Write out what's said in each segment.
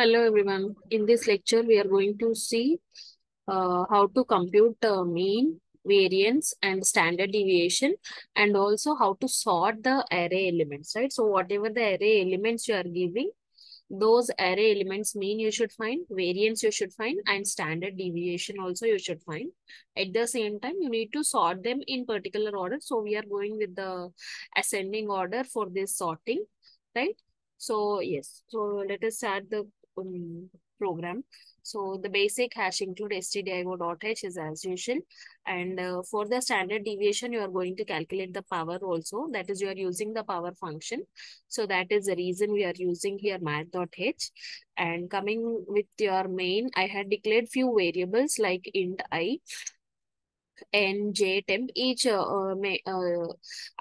Hello everyone. In this lecture, we are going to see uh, how to compute uh, mean, variance, and standard deviation, and also how to sort the array elements, right? So whatever the array elements you are giving, those array elements mean you should find, variance you should find, and standard deviation also you should find. At the same time, you need to sort them in particular order. So we are going with the ascending order for this sorting, right? So yes, so let us start the um, program. So the basic hash include stdio.h is as usual. And uh, for the standard deviation, you are going to calculate the power also. That is, you are using the power function. So that is the reason we are using here math.h. And coming with your main, I had declared few variables like int i n j temp each uh, uh, may uh,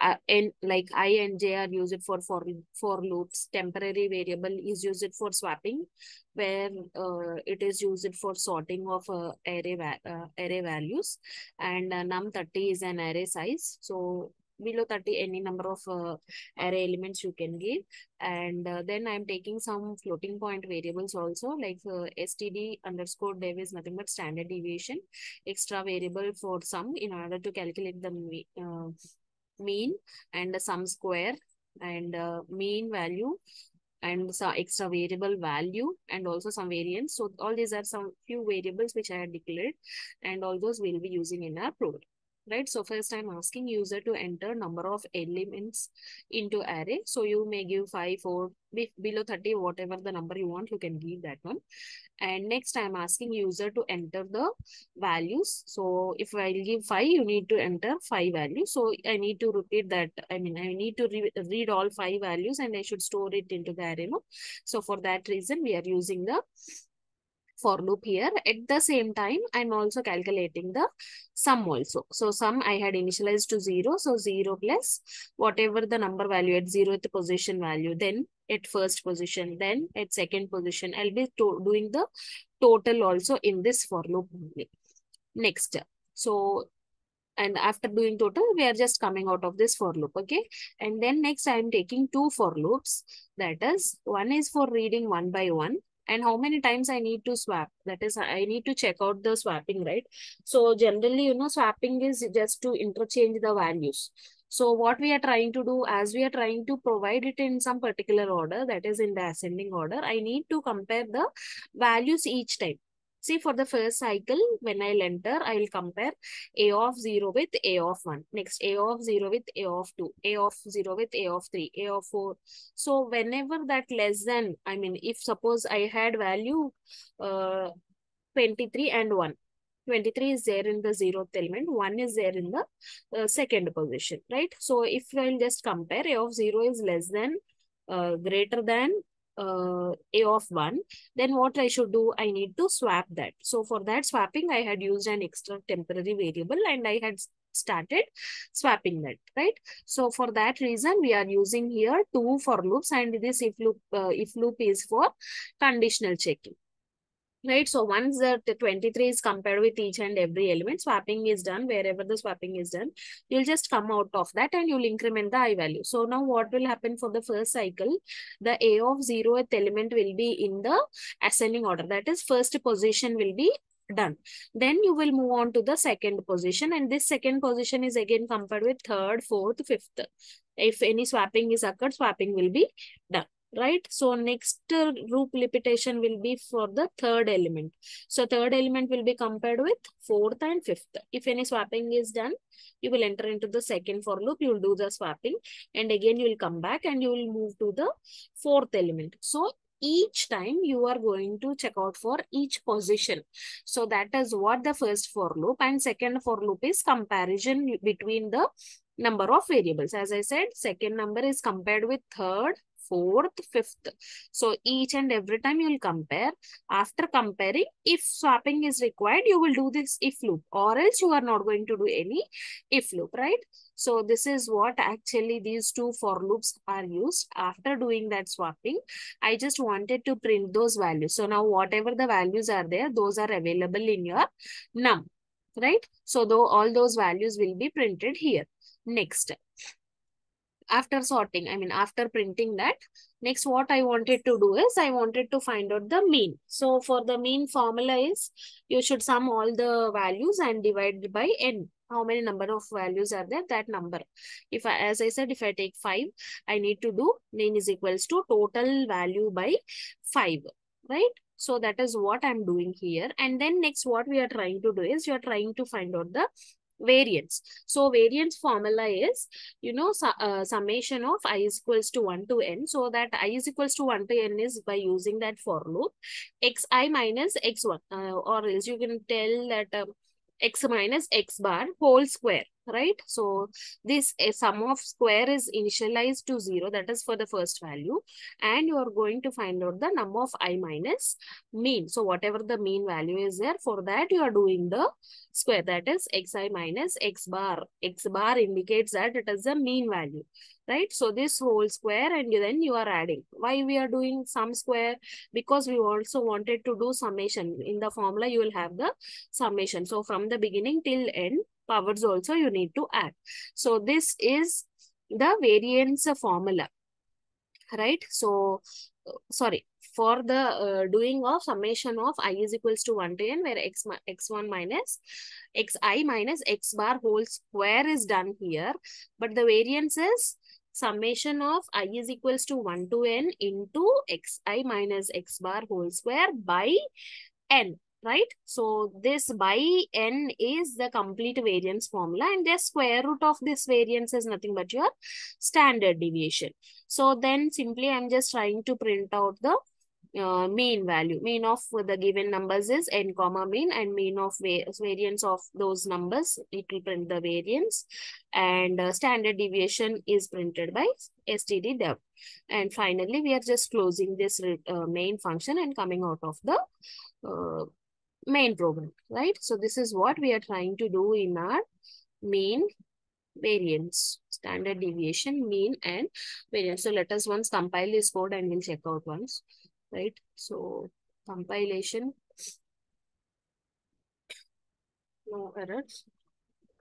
uh, n like i and j are used for for for loops. Temporary variable is used for swapping where uh, it is used for sorting of uh, array va uh, array values. And uh, num 30 is an array size. So below 30 any number of uh, array elements you can give. And uh, then i'm taking some floating point variables also like uh, std underscore dev is nothing but standard deviation. Extra variable for sum in order to calculate the uh, mean and the sum square and uh, mean value and some extra variable value and also some variance. So all these are some few variables which I had declared and all those we'll be using in our program right? So first I'm asking user to enter number of elements into array. So you may give 5, 4, below 30, whatever the number you want, you can give that one. And next I'm asking user to enter the values. So if I'll give 5, you need to enter 5 values. So I need to repeat that. I mean, I need to re read all 5 values and I should store it into the array. No? So for that reason, we are using the for loop here. At the same time, I'm also calculating the sum also. So sum I had initialized to 0. So 0 plus whatever the number value at 0th position value. Then at first position. Then at second position. I'll be doing the total also in this for loop only. Next. So and after doing total we are just coming out of this for loop okay and then next i am taking two for loops that is one is for reading one by one and how many times I need to swap. That is, I need to check out the swapping, right? So generally, you know, swapping is just to interchange the values. So what we are trying to do as we are trying to provide it in some particular order, that is in the ascending order, I need to compare the values each time. See, for the first cycle, when I'll enter, I'll compare A of 0 with A of 1. Next, A of 0 with A of 2. A of 0 with A of 3. A of 4. So, whenever that less than, I mean, if suppose I had value uh, 23 and 1. 23 is there in the zeroth element, 1 is there in the uh, second position, right? So, if I'll just compare, A of 0 is less than, uh, greater than uh, a of 1, then what I should do, I need to swap that. So for that swapping, I had used an extra temporary variable and I had started swapping that, right? So for that reason, we are using here two for loops and this if loop, uh, if loop is for conditional checking right? So once the 23 is compared with each and every element, swapping is done, wherever the swapping is done, you'll just come out of that and you'll increment the i value. So now what will happen for the first cycle? The a of 0th element will be in the ascending order. That is first position will be done. Then you will move on to the second position and this second position is again compared with third, fourth, fifth. If any swapping is occurred, swapping will be done right? So next loop repetition will be for the third element. So third element will be compared with fourth and fifth. If any swapping is done, you will enter into the second for loop, you will do the swapping and again you will come back and you will move to the fourth element. So each time you are going to check out for each position. So that is what the first for loop and second for loop is comparison between the number of variables. As I said, second number is compared with third, fourth, fifth. So each and every time you will compare. After comparing, if swapping is required, you will do this if loop or else you are not going to do any if loop, right? So this is what actually these two for loops are used. After doing that swapping, I just wanted to print those values. So now whatever the values are there, those are available in your num, right? So though all those values will be printed here. Next, after sorting, I mean, after printing that, next what I wanted to do is I wanted to find out the mean. So for the mean formula is you should sum all the values and divide by n. How many number of values are there? That number. If I, as I said, if I take 5, I need to do mean is equals to total value by 5, right? So that is what I'm doing here. And then next what we are trying to do is you are trying to find out the variance. So variance formula is, you know, su uh, summation of i is equals to 1 to n. So that i is equals to 1 to n is by using that for loop xi minus x1 uh, or else you can tell that um, x minus x bar whole square right? So this sum of square is initialized to zero that is for the first value and you are going to find out the number of i minus mean. So whatever the mean value is there for that you are doing the square that is xi minus x bar. X bar indicates that it is the mean value right? So this whole square and then you are adding. Why we are doing sum square? Because we also wanted to do summation. In the formula you will have the summation. So from the beginning till end powers also you need to add. So this is the variance formula right? So sorry for the uh, doing of summation of i is equals to 1 to n where x x1 minus xi minus x bar whole square is done here but the variance is summation of i is equals to 1 to n into xi minus x bar whole square by n right? So this by n is the complete variance formula and the square root of this variance is nothing but your standard deviation. So then simply I'm just trying to print out the uh, mean value. Mean of the given numbers is n comma mean and mean of va variance of those numbers. It will print the variance and uh, standard deviation is printed by std dev. And finally, we are just closing this uh, main function and coming out of the uh, main program, right? So this is what we are trying to do in our mean variance, standard deviation, mean and variance. So let us once compile this code and we'll check out once, right? So compilation, no errors,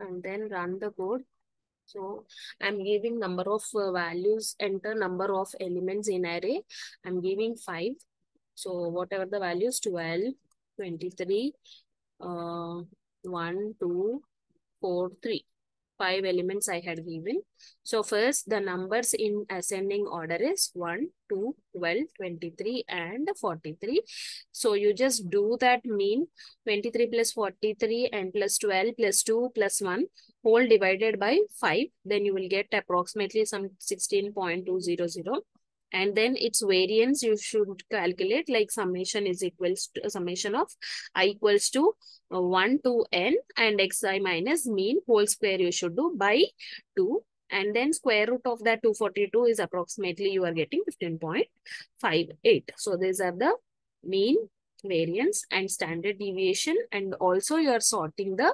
and then run the code. So I'm giving number of uh, values, enter number of elements in array. I'm giving five. So whatever the values, 12, 23, uh, 1, 2, 4, 3. Five elements I had given. So first the numbers in ascending order is 1, 2, 12, 23 and 43. So you just do that mean 23 plus 43 and plus 12 plus 2 plus 1 whole divided by 5. Then you will get approximately some 16.200 and then its variance you should calculate like summation is equals to summation of i equals to uh, 1 to n and xi minus mean whole square you should do by 2 and then square root of that 242 is approximately you are getting 15.58 so these are the mean variance and standard deviation and also you are sorting the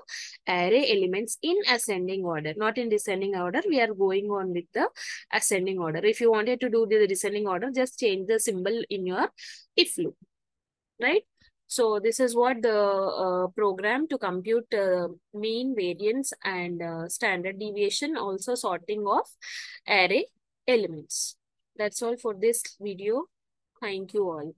array elements in ascending order. Not in descending order we are going on with the ascending order. If you wanted to do the descending order just change the symbol in your if loop right? So this is what the uh, program to compute uh, mean variance and uh, standard deviation also sorting of array elements. That's all for this video. Thank you all